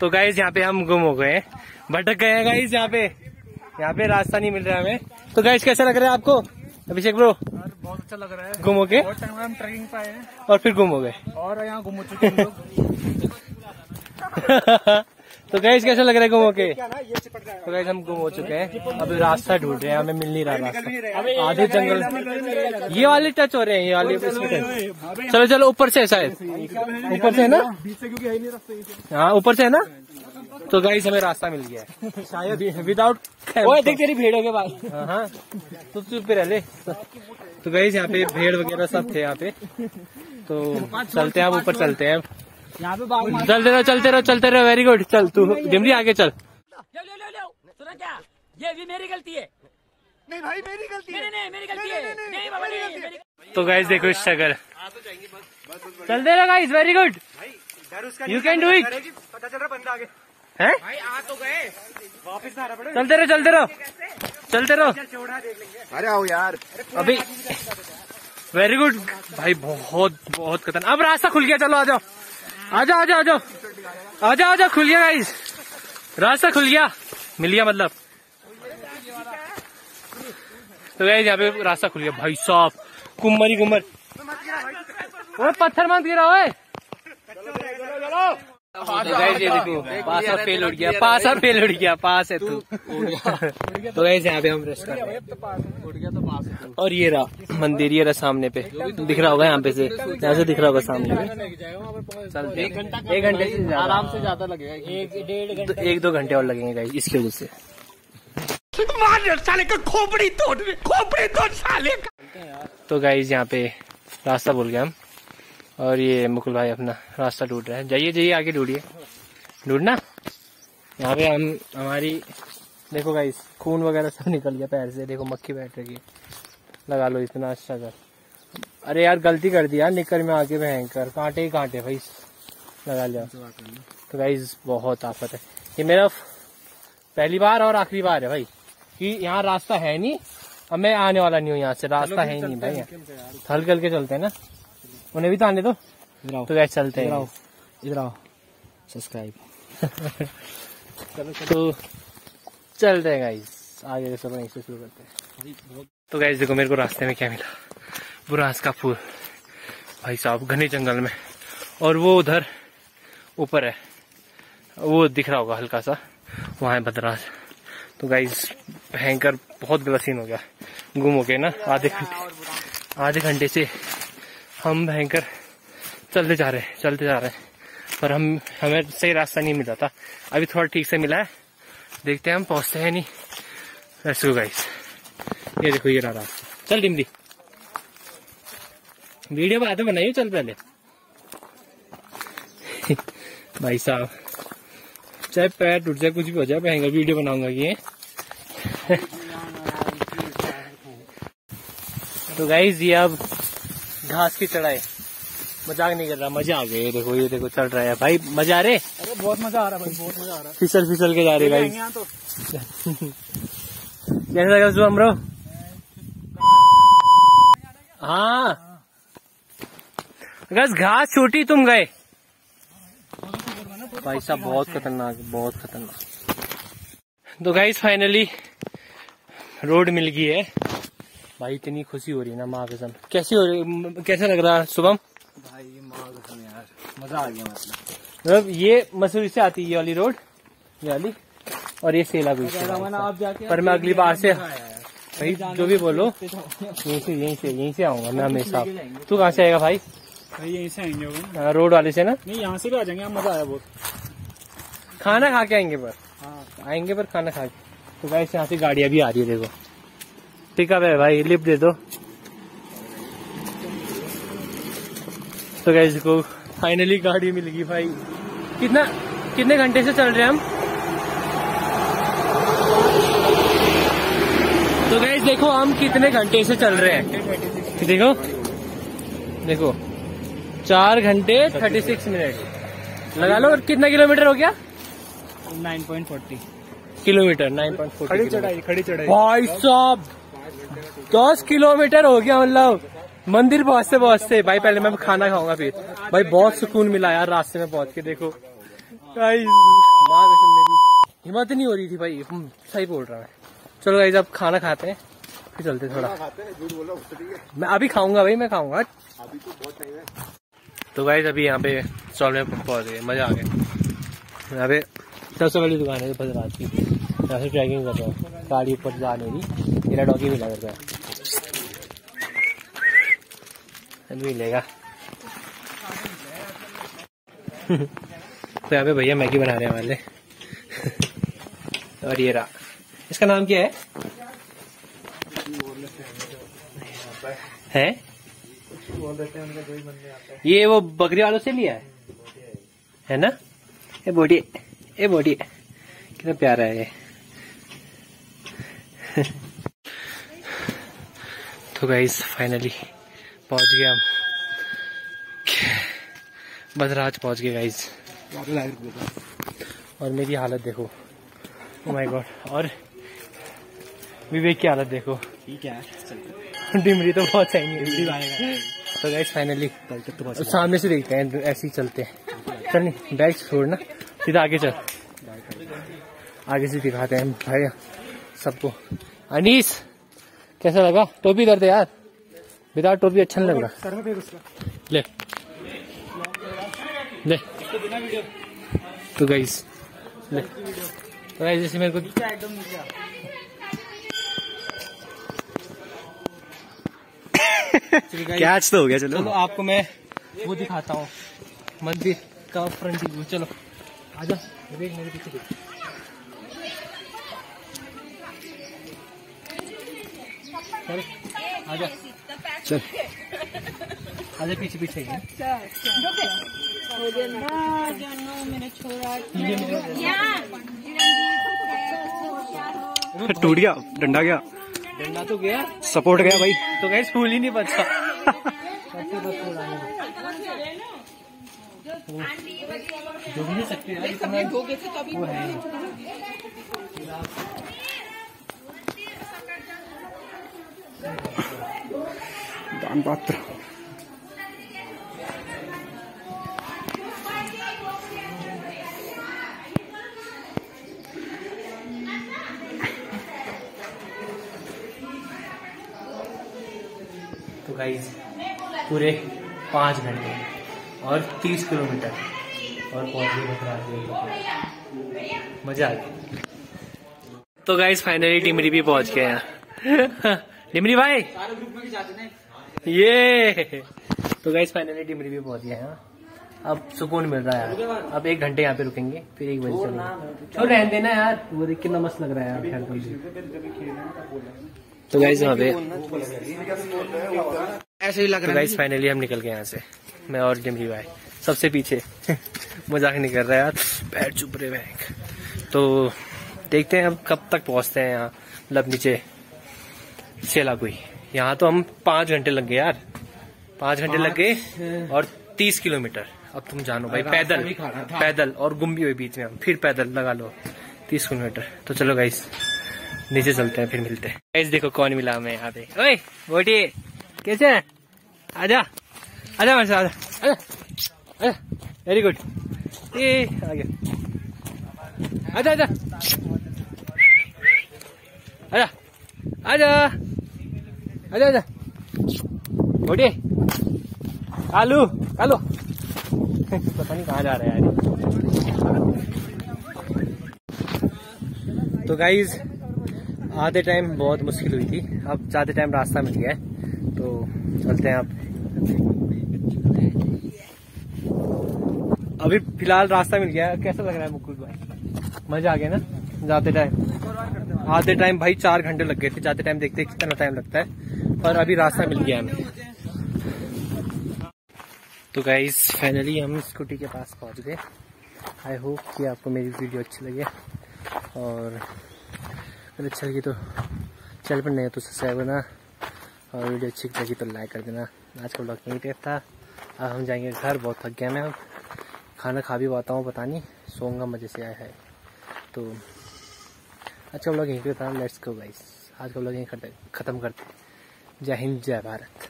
तो गाइज़ यहाँ पे हम गुम हो गए भटक गए हैं गाइज़ यहाँ पे। यहाँ पे रास्ता नहीं मिल रहा है हमें। तो गाइज़ कैसा लग रहा है आपको? अभिषेक ब्रो बहुत अच्छा लग रहा है। गुम हो गए? हम ट्रैकिंग पे आए हैं। और फिर गुम हो गए। और यहाँ घूम चुके हैं हम लोग। तो गैस कैसा लग रहा है गुम के तो गैस हम गुम हो चुके हैं अभी रास्ता ढूंढ रहे हैं हमें मिल नहीं रहा रास्ता आधे जंगल ये वाले टच हो रहे हैं ये वाले इसमें चलो चलो ऊपर से है शायद ऊपर से है ना है हाँ ऊपर से है ना तो गाइस हमें रास्ता मिल गया है शायद विदाउट देख तेरी भेड़ हो गया भाई हाँ हाँ तो चुप पे रह ले तो गाइस यहाँ पे भेड़ वगैरह सब थे यहाँ पे तो चलते हैं अब ऊपर चलते हैं यहाँ पे बाघ चलते रहो चलते रहो चलते रहो वेरी गुड चल तू डिमरी आगे चल। लो लो लो लो सुना क्या? ये भी मेरी गलती है। नहीं भाई मेरी गलती नहीं नहीं मेरी गलती है। नहीं बाबा नहीं तो गाइस देखो इस स्ट्रगल चलते रहो guys very good you can do it पता चल रहा बंदा आगे। हैं? भाई आ तो गए। वापस ना चलते रहो चलते रहो। चलते रहो। चौड़ा अरे आओ यार। अभी वेरी गुड भाई बहुत बहुत खतरनाक। अब रास्ता खुल गया चलो आ जाओ। आजा आजा आजा। आजा जाओ आ जाओ आ जाओ खुल गया गाइस रास्ता खुल गया। मिल गया मतलब। तो गाइस यहाँ पे रास्ता खुल गया। भाई साहब कुमर ही कुमर ओए, पत्थर मत गिरा ओए। पास और फेल उड़ गया पास और फेल उड़ गया पास है तू। तो गाइस यहाँ पे हम रेस्ट कर रहे और ये रहा मंदिर ये रहा सामने पे। दिख रहा होगा यहाँ पे से यहाँ से दिख रहा होगा सामने पे। चलते एक घंटा एक घंटे आराम से ज़्यादा लगेगा एक डेढ़ एक दो घंटे और लगेंगे गाइस इसकी वजह से। साले का खोपड़ी तोड़ खोपड़ी तोड़ साले का तो गाइस यहाँ पे रास्ता भूल गया हम। और ये मुकुल भाई अपना रास्ता ढूंढ रहे हैं। जाइए जाइए आगे ढूंढिए। ढूंढना? यहाँ पे हम हमारी देखो गाइस खून वगैरह सब निकल गया पैर से। देखो मक्खी बैठ रही है। लगा लो इतना अच्छा कर अरे यार गलती कर दिया निकर में आके भयंकर। कांटे ही कांटे भाई। लगा लिया। तो गाइस बहुत आफत है। ये मेरा पहली बार और आखिरी बार है भाई। कि यहाँ रास्ता है नहीं। अब मैं आने वाला नहीं हूँ यहाँ से। रास्ता है ही नहीं भाई। हल्के हल्के चलते हैं ना। उन्हें भी तो आने दो। तो गैस चलते हैं। इधर आओ। सब्सक्राइब तो चलते हैं गाइस आगे सब वहीं से शुरू करते हैं। तो गाइस देखो मेरे को रास्ते में क्या मिला? बुरास का फूल। भाई साहब घने जंगल में। और वो उधर ऊपर है। वो दिख रहा होगा हल्का सा वहाँ है बदराज। तो गाइस भयंकर बहुत गलत सीन हो गया। गुम हो गए ना? आधे घंटे। आधे घंटे से हम भयंकर चलते जा रहे हैं, चलते जा रहे हैं। पर हम, हमें सही रास्ता नहीं मिला था। अभी थोड़ा ठीक से मिला है। देखते हैं हम पहुँचते हैं नहीं। लेट्स गो गाइस ये देखो, ये रहा रास्ता। चल डिमरी वीडियो बाद में बनाइए चल पहले। भाई साहब, चाहे पैर टूट जाए, कुछ भी हो जाए मैं वीडियो बनाऊँगा ये। तो गाइज़ ये अब घास की चढ़ाई। मज़ाक नहीं कर रहा मज़ा आ गया। ये देखो ये देखो चल रहा है। भाई मज़ा आ रहे? अरे बहुत मज़ा आ रहा है भाई बहुत मज़ा आ रहा है। फिसल फिसल के जा रहे यहाँ तो। कैसा लगा सुबह ब्रो हाँ। बस घास छूटी तुम गए। भाई साहब बहुत खतरनाक बहुत खतरनाक। तो गाइस फाइनली रोड मिल गई है। भाई इतनी खुशी हो रही है ना माँ कसम। कैसी हो रही कैसा लग रहा है? शुभम? भाई माँ कसम यार। मज़ा आ गया मतलब। मतलब ये मसूरी से आती है ये वाली रोड ये वाली और ये सेला गुई से पर मैं अगली बार से भाई जो भी बोलो यहीं से यहीं से यहीं से आऊँगा मैं हमेशा। तू कहाँ से आएगा भाई? भाई यहीं से आएँगे हाँ, रोड वाले से ना? नहीं यहाँ से भी आ जाएँगे मज़ा आया बहुत। खाना खा के आएँगे पर। हाँ। आएँगे पर खाना खा के। तो गाइस यहाँ से गाड़ियाँ भी आ रही है देखो। पिकअप है भाई लिफ्ट दे दो। तो गाइस देखो फाइनली गाड़ी मिल गई भाई। कितना कितने घंटे से चल रहे हैं हम? तो गाइस देखो हम कितने घंटे से चल रहे हैं? देखो देखो चार घंटे थर्टी सिक्स मिनट लगा लो और कितना किलोमीटर हो गया? Nine point forty kilometre nine point forty खड़ी चढ़ाई खड़ी चढ़ाई। भाई साहब दस किलोमीटर हो गया मतलब मंदिर पहुँचते पहुँचते। भाई पहले मैं खाना खाऊँगा फिर। भाई बहुत सुकून मिला यार रास्ते में पहुँच के देखो। हिम्मत नहीं हो रही थी भाई। हम्म, सही बोल रहा है चलो गाइस अब खाना खाते हैं। फिर चलते थोड़ा। मैं अभी खाऊँगा भाई मैं खाऊँगा। तो है। तो अभी यहाँ पे स्टॉल में पहुँच गए मज़ा आ गया। यहाँ पे सबसे बड़ी दुकान है भद्रराज की। यहाँ से ट्रैकिंग कर रहा हूँ। गाड़ी ऊपर जा नहीं रही मेरा डॉगी मिला करता है मिलेगा। तो यहाँ पे भैया मैगी बना रहे हैं वाले। और ये रहा। इसका नाम क्या है? है? ये वो बकरी वालों से लिया है? है ना? ये बोटी ये बोटी कितना प्यारा है ये। तो गाइस फाइनली पहुँच गया हम। बदराज पहुँच गए गाइस और मेरी हालत देखो। ओ माय गॉड और विवेक की हालत देखो। ठीक है डिमरी तो बहुत चाहिए तो गाइस फाइनली तो सामने से देखते हैं ऐसे ही चलते हैं। चल नहीं बैग छोड़ना सीधा आगे चल। आगे से दिखाते हैं भाई सबको। अनीस! कैसा लगा? टोपी कर दे यार। विदाउट टोपी अच्छा नहीं लग रहा। ले। ले। तो गाइस ले। तो गाइस जैसे मेरे को कैच तो हो गया चलो। चलो आपको मैं वो दिखाता हूँ। मंदिर का फ्रंट व्यू चलो आजा। विवेक मेरे पीछे देख। चल आजा। चल। आजा पीछे पीछे। ही। टूट गया डंडा गया। डंडा तो गया। सपोर्ट गया भाई। तो गए स्कूल ही नहीं बचा। जो भी सकते है। दान पात्र तो गाइज़ पूरे पाँच घंटे और तीस किलोमीटर और गए मज़ा आ गया। तो गाइज़ फाइनली टिमरी भी पहुँच गए हैं। टिमरी भाई। ये। तो गाइज़ फाइनली डिमरी भी पहुँच गया हैं अब सुकून मिल रहा है यार। अब एक घंटे यहाँ पे रुकेंगे फिर एक बजे चलेंगे। छोड़ रहने देना यार वो देख कितना मस्त लग रहा है यार। तो गाइज़ वहाँ पे ऐसे ही लग रहा तो गाइस फाइनली हम निकल गए यहाँ से। मैं और डिमरी भाई सबसे पीछे। मज़ाक नहीं कर रहा यार। पैर चुप रहे बैंक तो देखते हैं अब कब तक पहुँचते हैं यहाँ मतलब नीचे। सेलाकुई यहाँ तो हम पाँच घंटे लग गए यार। पाँच घंटे लग गए और तीस किलोमीटर। अब तुम जानो भाई पैदल पैदल और गुम भी हुई बीच में हम। फिर पैदल लगा लो तीस किलोमीटर। तो चलो गाइस नीचे चलते हैं फिर मिलते हैं। गाइस देखो कौन मिला हमें यहाँ पे। ओए बोटी कैसे है? आजा आजा आजा। आजा वेरी गुड ए आ गया। आजा आजा। आजा आजा। आजा आजा। पता नहीं कहाँ जा रहा है तो गाइज़ आधे टाइम बहुत मुश्किल हुई थी। अब ज़्यादा टाइम रास्ता मिल गया है। तो चलते हैं आप अभी फ़िलहाल रास्ता मिल गया। कैसा लग रहा है मुकुल भाई? मज़ा आ गया ना? जाते टाइम आधे टाइम भाई चार घंटे लग गए थे, जाते टाइम देखते कितना टाइम लगता है, पर अभी रास्ता मिल गया हमें। तो गाइज़ फाइनली हम स्कूटी के पास पहुँच गए। आई होप कि आपको मेरी वीडियो अच्छी लगे और अगर अच्छा लगी तो चैनल पर नहीं तो सब्सक्राइब करना, और वीडियो अच्छी लगी तो लाइक कर देना। आज का ब्लॉग पे था। अब हम जाएँगे घर, बहुत थक गया मैं अब खाना खा भी पाता हूँ, पता नहीं, सोऊँगा मज़े से, आया है। तो का ब्लॉग यहीं पे लेट्स गो गाइस आज का ब्लॉग यहीं खत्म करते जय हिंद, जय भारत।